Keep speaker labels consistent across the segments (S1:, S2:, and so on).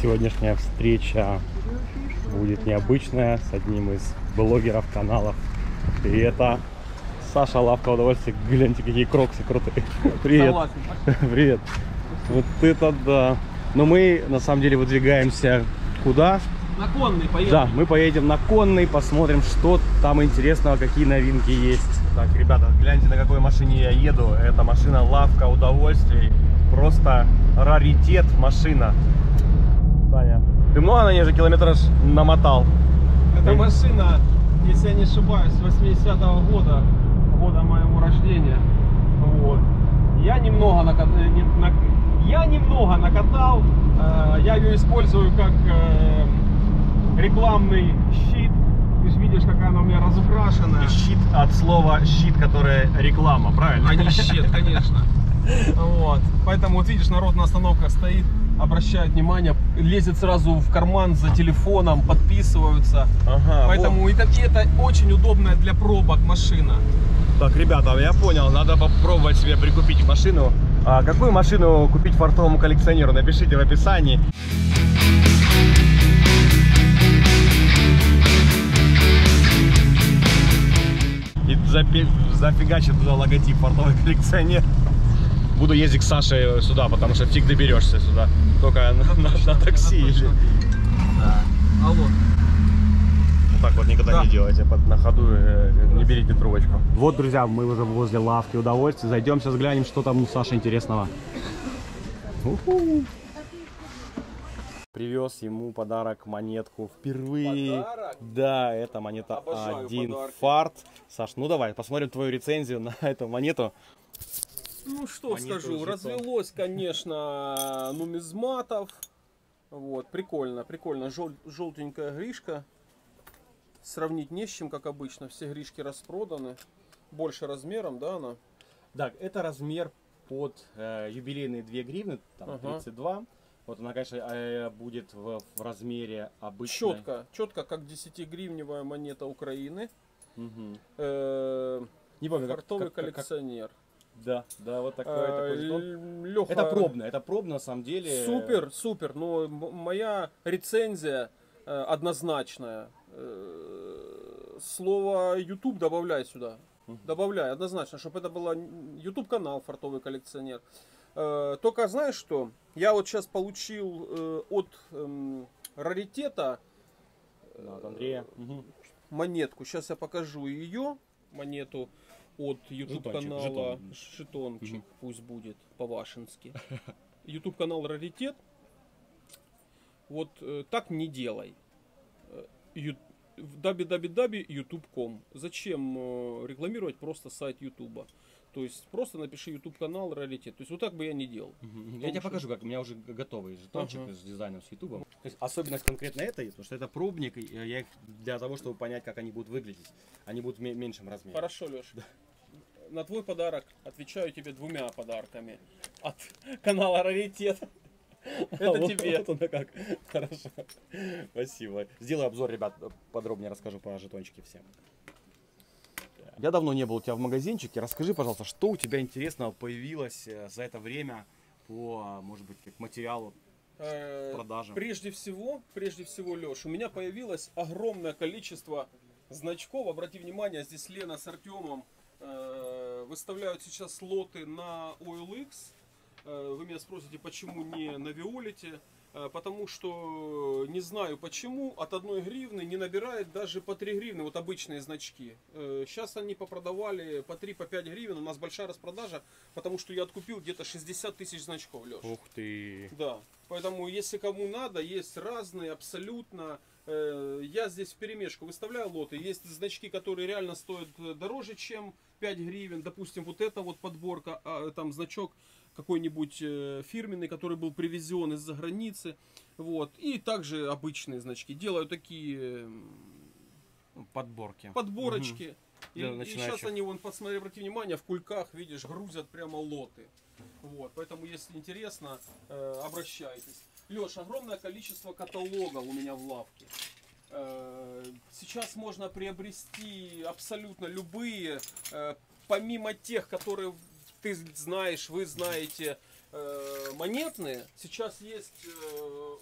S1: сегодняшняя встреча будет необычная с одним из блогеров каналов. И это Саша Лавка удовольствие. Гляньте, какие кроксы крутые. Привет. Привет. Вот это да. Но мы на самом деле выдвигаемся куда?
S2: На конный поедем.
S1: Да, мы поедем на конный, посмотрим, что там интересного, какие новинки есть. Так, ребята, гляньте, на какой машине я еду. Это машина лавка удовольствий. Просто раритет машина. Таня, ты много на ней же километраж намотал?
S2: Это машина, если я не ошибаюсь, 80-го года, года моего рождения. Вот. Я немного накатал, я немного накатал. Э, Я ее использую как э, рекламный щит. Ты же видишь, какая она у меня разукрашенная.
S1: Щит от слова щит, которое реклама, правильно?
S2: А не щит, конечно. Вот. Поэтому вот видишь, народ на остановках стоит, обращает внимание, лезет сразу в карман за телефоном, подписываются.
S1: Ага,
S2: Поэтому и, так- и это очень удобная для пробок машина.
S1: Так, ребята, я понял, надо попробовать себе прикупить машину. А какую машину купить фартовому коллекционеру? Напишите в описании. И зафигачит туда логотип фартовый коллекционер. Буду ездить к Саше сюда, потому что фиг доберешься сюда. Только на, на- на такси или...
S2: Да. Алло.
S1: Вот так вот никогда
S2: Да.
S1: не делайте под, на ходу, э, не берите трубочку. Вот, друзья, мы уже возле лавки удовольствия. Зайдем сейчас глянем, что там у Саши интересного. Уху. Привез ему подарок монетку впервые.
S2: Подарок?
S1: Да, это монета
S2: Обожаю
S1: один
S2: подарки.
S1: фарт. Саш, ну давай, посмотрим твою рецензию на эту монету.
S2: Ну что
S1: Монету,
S2: скажу,
S1: жетон.
S2: развелось, конечно, нумизматов. Вот, прикольно, прикольно. Жел- желтенькая гришка. Сравнить не с чем, как обычно. Все гришки распроданы. Больше размером, да, она?
S1: Так, это размер под э, юбилейные 2 гривны, там
S2: Ага.
S1: 32. Вот она, конечно, э, будет в, в размере обычной.
S2: Четко, четко, как 10-гривневая монета Украины. Э,
S1: Не помню, как, как- как- как-
S2: коллекционер.
S1: Да, да, вот такой, такой жетон.
S2: Э, Леха,
S1: Это пробно, это пробно на самом деле.
S2: Супер, супер. Но моя рецензия э, однозначная. Э, Слово YouTube добавляй сюда. Добавляй, однозначно, чтобы это был YouTube канал Фартовый коллекционер. Э, Только знаешь что? Я вот сейчас получил э, от эм, раритета
S1: от Андрея. Мгм.
S2: монетку. Сейчас я покажу ее, монету от YouTube канала
S1: жетон.
S2: Жетончик,
S1: Мгм.
S2: пусть будет по-вашенски. YouTube канал Раритет. Вот э, так не делай. Э, www.youtube.com. Зачем э, рекламировать просто сайт YouTube? То есть просто напиши YouTube канал Раритет. То есть вот так бы я не делал.
S1: Мгм. Я тебе
S2: что-
S1: покажу, как у меня уже готовый жетончик
S2: Ага.
S1: с дизайном, с ютубом. То есть особенность конкретно этой, потому что это пробник, и я их для того, чтобы понять, как они будут выглядеть, они будут в ме- меньшем размере.
S2: Хорошо, Леш. На твой подарок отвечаю тебе двумя подарками от канала Раритет. Это
S1: Вот-
S2: тебе.
S1: Вот оно как. Хорошо. Спасибо. Сделаю обзор, ребят, подробнее расскажу про жетончики всем. Я давно не был у тебя в магазинчике. Расскажи, пожалуйста, что у тебя интересного появилось э, за это время по, может быть, к материалу
S2: Э,
S1: продажи?
S2: Прежде всего, прежде всего, Леш, у меня появилось огромное количество значков. Обрати внимание, здесь Лена с Артемом э, выставляют сейчас лоты на OLX. Вы меня спросите, почему не на Виолете? Э, Потому что не знаю почему, от одной гривны не набирает даже по 3 гривны, вот обычные значки. Сейчас они попродавали по 3, по 5 гривен, у нас большая распродажа, потому что я откупил где-то 60 тысяч значков, Леш.
S1: Ух ты.
S2: Да, поэтому если кому надо, есть разные абсолютно. Э, Я здесь в перемешку выставляю лоты. Есть значки, которые реально стоят э, дороже, чем 5 гривен. Допустим, вот эта вот подборка, а, там значок какой-нибудь э, фирменный, который был привезен из-за границы. Вот. И также обычные значки. Делаю такие э,
S1: Подборки.
S2: подборочки. И,
S1: Для
S2: и
S1: начинающих.
S2: сейчас они, вон, посмотри, обрати внимание, в кульках, видишь, грузят прямо лоты. Вот, поэтому, если интересно, э, обращайтесь. Леш, огромное количество каталогов у меня в лавке. Э, сейчас можно приобрести абсолютно любые, э, помимо тех, которые ты знаешь, вы знаете, э, монетные. Сейчас есть э,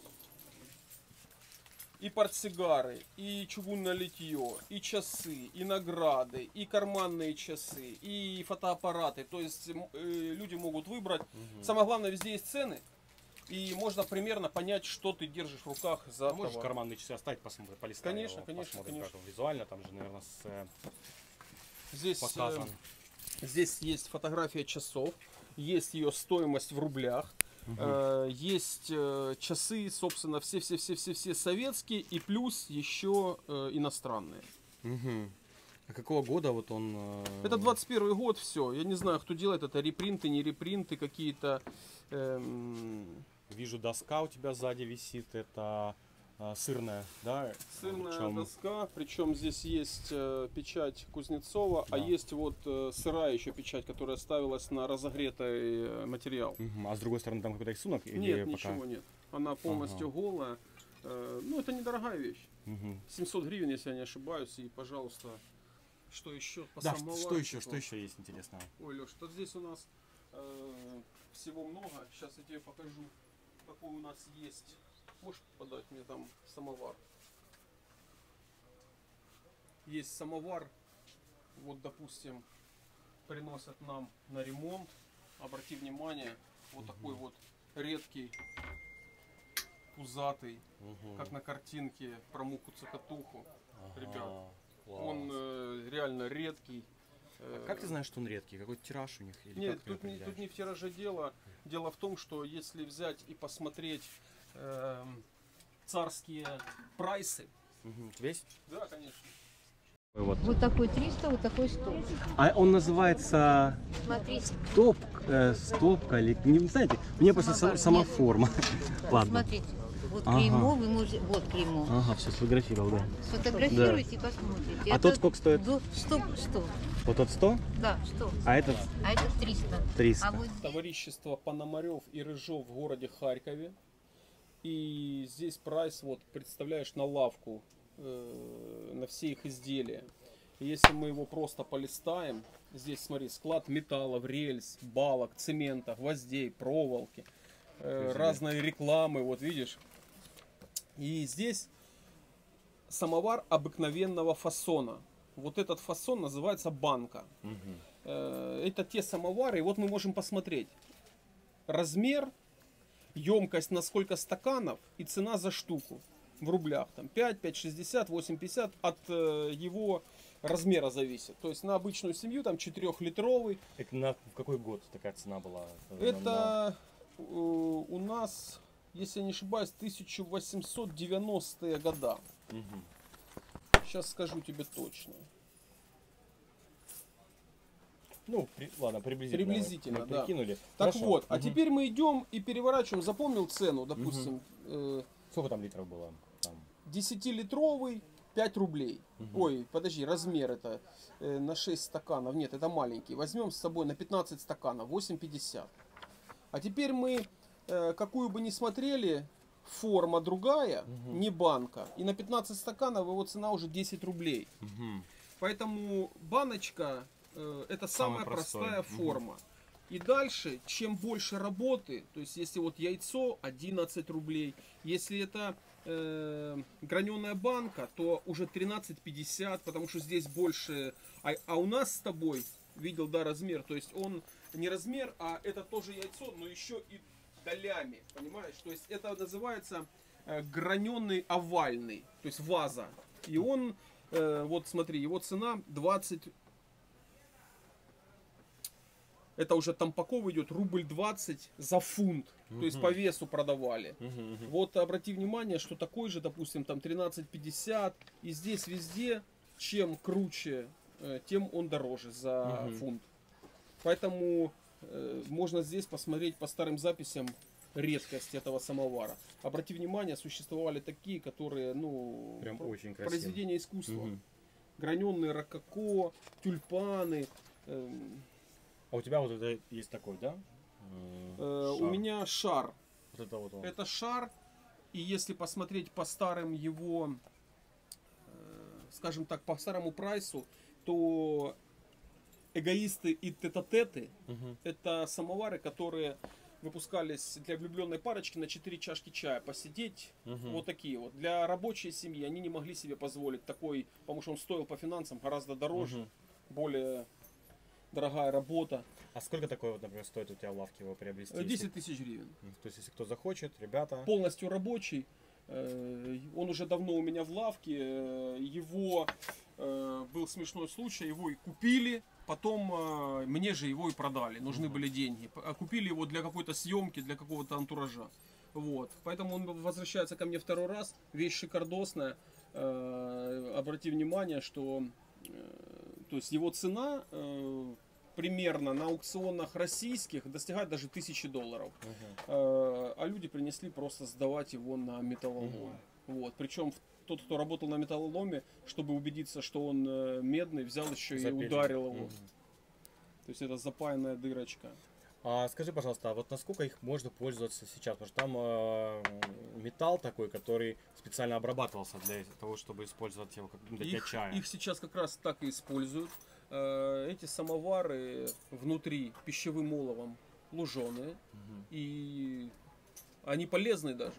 S2: и портсигары, и чугунное литье, и часы, и награды, и карманные часы, и фотоаппараты. То есть э, люди могут выбрать. Самое главное, везде есть цены. И можно примерно понять, что ты держишь в руках за
S1: А можешь
S2: товар.
S1: карманные часы оставить, посмотрим, полистаем
S2: Конечно,
S1: его,
S2: конечно, конечно.
S1: визуально, там же, наверное, с, э,
S2: Здесь, э,
S1: показан.
S2: Здесь есть фотография часов, есть ее стоимость в рублях. Э, Есть э, часы, собственно, все-все-все-все-все советские и плюс еще э, иностранные.
S1: Мгм. А какого года вот он?
S2: Это 21 год, все. Я не знаю, кто делает это, репринты, не репринты, какие-то. эм,
S1: Вижу, доска у тебя сзади висит, это сырная, да?
S2: Сырная
S1: Причем-
S2: доска, причем здесь есть э, печать Кузнецова, а
S1: Да.
S2: есть вот э, сырая еще печать, которая ставилась на разогретый э, материал.
S1: А с другой стороны там какой-то рисунок? или
S2: Нет,
S1: пока-
S2: ничего нет. Она полностью голая. Э, ну, это недорогая вещь.
S1: Мгм.
S2: 700 гривен, если я не ошибаюсь. И, пожалуйста, что еще? По
S1: Да, что еще, что еще есть интересного?
S2: Ой, Леш, тут здесь у нас э, всего много. Сейчас я тебе покажу, какой у нас есть. Можешь подать мне там самовар? Есть самовар. Вот, допустим, приносят нам на ремонт. Обрати внимание, вот такой вот редкий, пузатый,
S1: Мгм.
S2: как на картинке про муху-цокотуху.
S1: Ага,
S2: ребят,
S1: класс.
S2: Он э, реально редкий. Э,
S1: Как ты знаешь, что он редкий? Какой тираж у них? Или
S2: Нет, тут не, тут не в тираже дело. Дело в том, что если взять и посмотреть эм, царские прайсы.
S1: Весь?
S2: Да, конечно.
S1: Вот.
S3: Вот такой 300, вот такой 100.
S1: А он называется
S3: Смотрите,
S1: топ, э, стопка или не знаете? Мне просто сама, сама
S3: Нет.
S1: форма. Ладно.
S3: смотрите. Вот
S1: Ага.
S3: клеймо, вы можете... Вот клеймо.
S1: Ага, все сфотографировал, да.
S3: Сфотографируйте и посмотрите.
S1: А тот сколько стоит?
S3: До 100, 100.
S1: Вот тот 100,
S3: Да, 100.
S1: а этот
S3: А это 300.
S1: 300.
S3: А вот
S2: Товарищество Пономарев и Рыжов в городе Харькове. И здесь прайс, вот, представляешь, на лавку, э, на все их изделия. Если мы его просто полистаем, здесь, смотри, склад металлов, рельс, балок, цемента, гвоздей, проволоки, э, разные рекламы, вот видишь. И здесь самовар обыкновенного фасона. Вот этот фасон называется банка.
S1: Мгм.
S2: Э, это те самовары, и вот мы можем посмотреть размер, емкость на сколько стаканов и цена за штуку в рублях. Там 5, 5,60, 8,50 от э, его размера зависит. То есть на обычную семью там 4-литровый.
S1: Это на в какой год такая цена была?
S2: Это э, у нас, если я не ошибаюсь, 1890-е года.
S1: Мгм.
S2: Сейчас скажу тебе точно.
S1: Ну, при- ладно, приблизительно.
S2: Приблизительно,
S1: мы
S2: да.
S1: прикинули.
S2: Так
S1: Хорошо.
S2: вот, а
S1: Мгм.
S2: теперь мы идем и переворачиваем. Запомнил цену, допустим, э,
S1: Сколько там литров было? Там.
S2: 10-литровый 5 рублей.
S1: Мгм.
S2: Ой, подожди, размер это э, на 6 стаканов. Нет, это маленький. Возьмем с собой на 15 стаканов 8,50. А теперь мы, э, какую бы ни смотрели, форма другая,
S1: Мгм.
S2: не банка. И на 15 стаканов его цена уже 10 рублей.
S1: Мгм.
S2: Поэтому баночка это
S1: Самое
S2: самая
S1: простое.
S2: простая форма. И дальше, чем больше работы, то есть если вот яйцо 11 рублей, если это э, граненая банка, то уже 13,50, потому что здесь больше. А, а у нас с тобой, видел, да, размер, то есть он не размер, а это тоже яйцо, но еще и долями, понимаешь? То есть это называется э, граненый овальный, то есть ваза. И он, э, вот смотри, его цена 20 это уже тампаков идет рубль 20 за фунт. То есть по весу продавали.
S1: Мгм, мгм.
S2: Вот обрати внимание, что такой же, допустим, там 13,50. И здесь везде, чем круче, э, тем он дороже за
S1: Мгм.
S2: фунт. Поэтому э, можно здесь посмотреть по старым записям редкость этого самовара. Обрати внимание, существовали такие, которые, ну,
S1: Прям очень красиво.
S2: произведения искусства.
S1: Мгм.
S2: Граненые рококо, тюльпаны. эм,
S1: А у тебя вот это есть такой, да?
S2: э,
S1: М,
S2: у меня шар.
S1: Вот это вот он.
S2: Это шар, и если посмотреть по старым его, э, скажем так, по старому прайсу, то эгоисты и тета-теты
S1: Мгм.
S2: это самовары, которые выпускались для влюбленной парочки на 4 чашки чая посидеть.
S1: Мгм.
S2: Вот такие вот. Для рабочей семьи они не могли себе позволить такой, потому что он стоил по финансам гораздо дороже,
S1: Мгм.
S2: более дорогая работа.
S1: А сколько такой вот, например, стоит у тебя в лавке его приобрести?
S2: Э,
S1: если-
S2: 10 тысяч гривен.
S1: То есть, если кто захочет, ребята...
S2: Полностью рабочий. Э, Он уже давно у меня в лавке. Э, Его э, был смешной случай, его и купили, потом э, мне же его и продали. Нужны были деньги. А купили его для какой-то съемки, для какого-то антуража. Вот. Поэтому он возвращается ко мне второй раз. Вещь шикардосная. Э, Обрати внимание, что э, то есть его цена э, примерно на аукционах российских достигает даже тысячи долларов.
S1: Мгм.
S2: Э, а люди принесли просто сдавать его на металлолом. Вот. Причем тот, кто работал на металлоломе, чтобы убедиться, что он э, медный, взял еще и
S1: Запилил.
S2: ударил его.
S1: Мгм.
S2: То есть это запаянная дырочка.
S1: А скажи, пожалуйста, а вот насколько их можно пользоваться сейчас? Потому что там э, металл такой, который специально обрабатывался для того, чтобы использовать его как для
S2: Их,
S1: чая.
S2: их сейчас как раз так и используют. Э, Эти самовары внутри пищевым оловом луженые.
S1: Мгм.
S2: И они полезны даже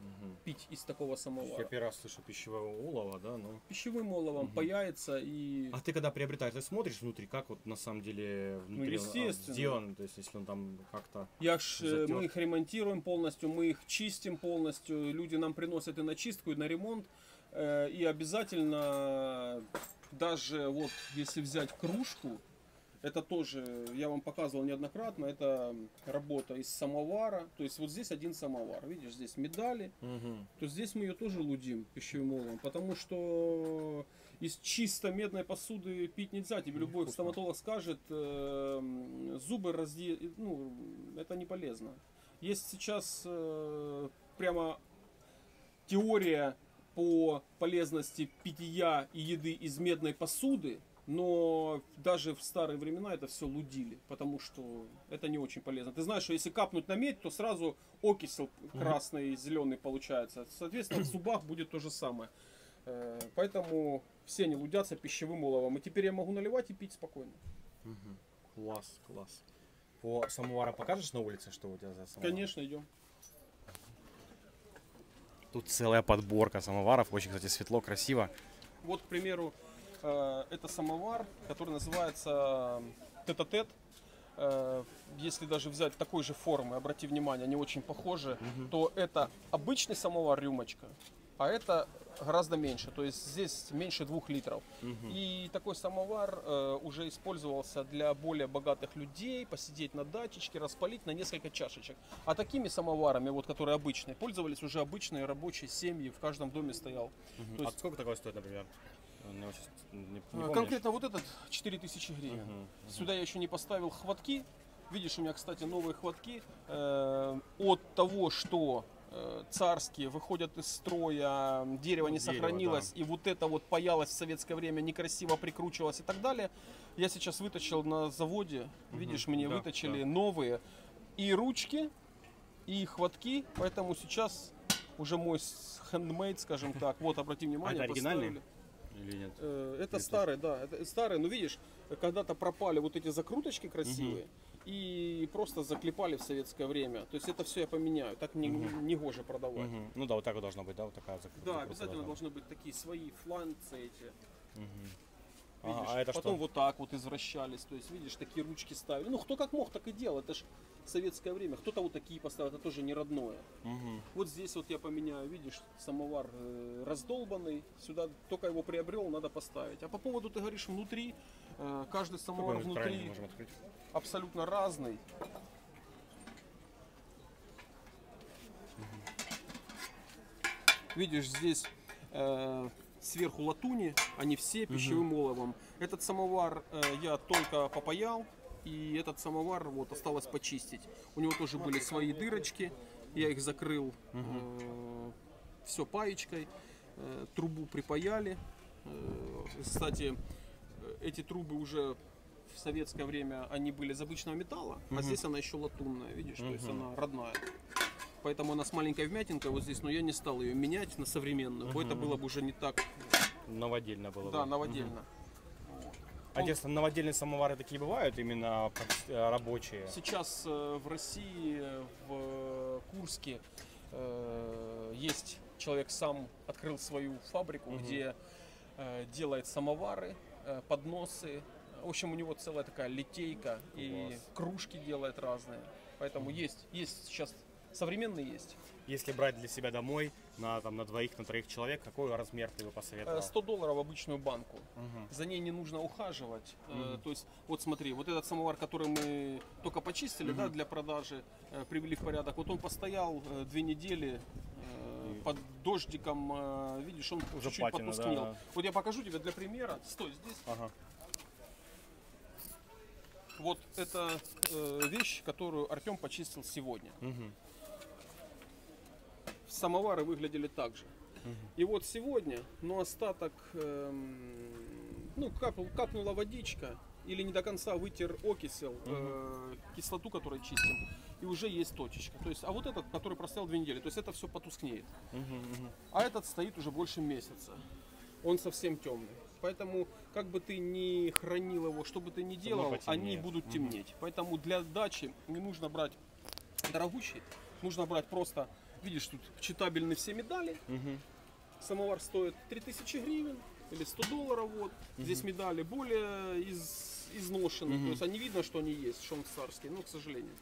S1: Мгм.
S2: пить из такого
S1: Я
S2: самовара.
S1: первый раз слышу пищевого улова, да, ну.
S2: Пищевым оловом
S1: Мгм.
S2: паяется и...
S1: А ты когда приобретаешь, ты смотришь внутри, как вот на самом деле внутри он, а,
S2: естественно.
S1: сделан, то есть если он там как-то...
S2: Я ж, э,
S1: Затёр.
S2: мы их ремонтируем полностью, мы их чистим полностью. Люди нам приносят и на чистку, и на ремонт. Э, И обязательно, даже вот если взять кружку, это тоже, я вам показывал неоднократно, это работа из самовара. То есть вот здесь один самовар, видишь, здесь медали,
S1: Мгм.
S2: то здесь мы ее тоже лудим пищевым оловом, потому что из чисто медной посуды пить нельзя. Тебе любой
S1: Невкусно.
S2: стоматолог скажет, э, зубы разде... ну, это не полезно. Есть сейчас э, прямо теория по полезности питья и еды из медной посуды, но даже в старые времена это все лудили, потому что это не очень полезно. Ты знаешь, что если капнуть на медь, то сразу окисел красный и зеленый получается. Соответственно, в зубах будет то же самое. Э, Поэтому все они лудятся пищевым оловом. И теперь я могу наливать и пить спокойно.
S1: Класс, класс. По самоварам покажешь на улице, что у тебя за самовар?
S2: Конечно, идем.
S1: Тут целая подборка самоваров, очень, кстати, светло, красиво.
S2: Вот, к примеру, это самовар, который называется тет-а-тет. Э, Если даже взять такой же формы, обрати внимание, они очень похожи, то это обычный самовар рюмочка, а это гораздо меньше, то есть здесь меньше двух литров. И такой самовар э, уже использовался для более богатых людей, посидеть на дачечке, распалить на несколько чашечек. А такими самоварами, вот которые обычные, пользовались уже обычные рабочие семьи, в каждом доме стоял. То
S1: А
S2: есть
S1: сколько такой стоит, например? Не очень- не- не помнишь?
S2: Конкретно вот этот 4000 гривен.
S1: Мгм,
S2: Сюда я еще не поставил хватки. Видишь, у меня, кстати, новые хватки. Э, от того, что э, царские выходят из строя, дерево не
S1: Дерево,
S2: сохранилось, и вот это вот паялось в советское время, некрасиво прикручивалось и так далее. Я сейчас вытащил на заводе, видишь, мне
S1: да,
S2: вытащили
S1: да.
S2: новые и ручки, и хватки, поэтому сейчас уже мой хендмейд, скажем так. Вот, обрати внимание,
S1: А это оригинальные?
S2: поставили.
S1: Или нет?
S2: Э, Это
S1: Или
S2: старые, да, это старые, но видишь, когда-то пропали вот эти закруточки красивые и просто заклепали в советское время. То есть это все я поменяю, так не, не гоже продавать.
S1: Мгм. Ну да, вот так вот должно быть, да, вот такая зак-
S2: Да,
S1: закрутка
S2: обязательно
S1: должна
S2: должны быть такие свои фланцы эти.
S1: быть.
S2: Видишь,
S1: а это
S2: потом
S1: что?
S2: вот так вот извращались, то есть видишь, такие ручки ставили. Ну кто как мог, так и делал. Это ж советское время. Кто-то вот такие поставил, это тоже не родное.
S1: Мгм.
S2: Вот здесь вот я поменяю, видишь, самовар э, раздолбанный, сюда только его приобрел, надо поставить. А по поводу, ты говоришь, внутри, э, каждый самовар
S1: крайний
S2: внутри абсолютно разный. Видишь, здесь э, сверху латуни, они все пищевым оловом. Этот самовар э, я только попаял, и этот самовар вот осталось почистить. У него тоже были свои дырочки, я их закрыл все паечкой, э, трубу припаяли. Э, кстати, э, эти трубы уже в советское время они были из обычного металла, а здесь она еще латунная, видишь, то есть она родная. Поэтому она с маленькой вмятинкой вот здесь, но я не стал ее менять на современную, бо это было бы уже не так,
S1: Новодельно было
S2: да,
S1: бы.
S2: новодельно. Вот.
S1: А те самодельные самовары такие бывают, именно э, рабочие?
S2: Сейчас э, в России, в э, Курске есть человек сам открыл свою фабрику,
S1: Мгм.
S2: где делает самовары, подносы. В общем, у него целая такая литейка и
S1: Класс.
S2: кружки делает разные. Поэтому есть, есть сейчас современные есть.
S1: Если брать для себя домой, на, там, на двоих, на троих человек, какой размер ты бы
S2: Э,
S1: посоветовал?
S2: 100 долларов обычную банку.
S1: Мгм.
S2: За ней не нужно ухаживать. Э,
S1: Мгм.
S2: То есть, вот смотри, вот этот самовар, который мы только почистили, да, для продажи, э, привели в порядок. Вот он постоял э, две недели э, под дождиком, э, видишь, он
S1: Уже
S2: чуть-чуть
S1: патина,
S2: потускнел.
S1: да.
S2: Вот я покажу тебе для примера. Стой здесь.
S1: Ага.
S2: Вот это э, вещь, которую Артем почистил сегодня.
S1: Мгм.
S2: Самовары выглядели так же. И вот сегодня, ну остаток, эм, ну капл- капнула водичка или не до конца вытер окисел, э, кислоту, которую чистим, и уже есть точечка. То есть, а вот этот, который простоял две недели, то есть это все потускнеет. А этот стоит уже больше месяца. Он совсем темный. Поэтому, как бы ты ни хранил его, что бы ты ни делал, они будут темнеть. Поэтому для дачи не нужно брать дорогущий, нужно брать просто, видишь, тут читабельны все медали.
S1: Мгм.
S2: Самовар стоит 3000 гривен или 100 долларов. Вот. Здесь медали более из, изношенные.
S1: Мгм.
S2: То есть они видно, что они есть, что он царский, но к сожалению.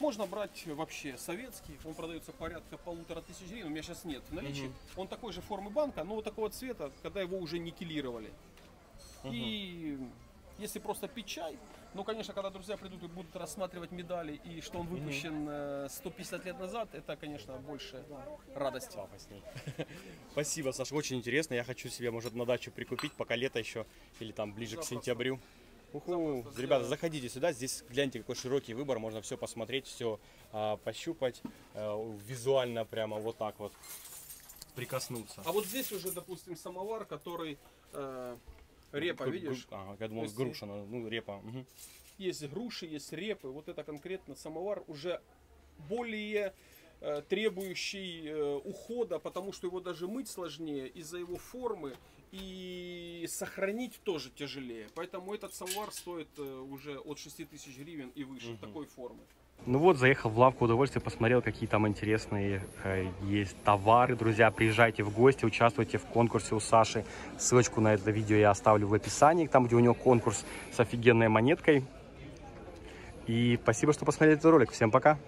S2: Можно брать вообще советский, он продается порядка полутора тысяч гривен, у меня сейчас нет в наличии.
S1: Мгм.
S2: Он такой же формы банка, но вот такого цвета, когда его уже никелировали. И если просто пить чай, ну, конечно, когда друзья придут и будут рассматривать медали, и что он выпущен э, 150 лет назад, это, конечно, больше радости.
S1: Спасибо, Саша, очень интересно. Я хочу себе, может, на дачу прикупить, пока лето еще, или там ближе к
S2: Запросто.
S1: сентябрю. Уху. Ребята, заходите сюда, здесь гляньте, какой широкий выбор, можно все посмотреть, все пощупать, э, визуально прямо вот так вот прикоснуться.
S2: А вот здесь уже, допустим, самовар, который э, репа,
S1: Гру-
S2: видишь?
S1: Ага, я думал,
S2: есть,
S1: груша, ну репа. мгм.
S2: Есть груши, есть репы. Вот это конкретно самовар уже более э, требующий э, ухода, потому что его даже мыть сложнее из-за его формы и сохранить тоже тяжелее. Поэтому этот самовар стоит э, уже от 6 тысяч гривен и выше такой формы.
S1: Ну вот, заехал в лавку удовольствия, посмотрел, какие там интересные э, есть товары. Друзья, приезжайте в гости, участвуйте в конкурсе у Саши. Ссылочку на это видео я оставлю в описании, там, где у него конкурс с офигенной монеткой. И спасибо, что посмотрели этот ролик. Всем пока!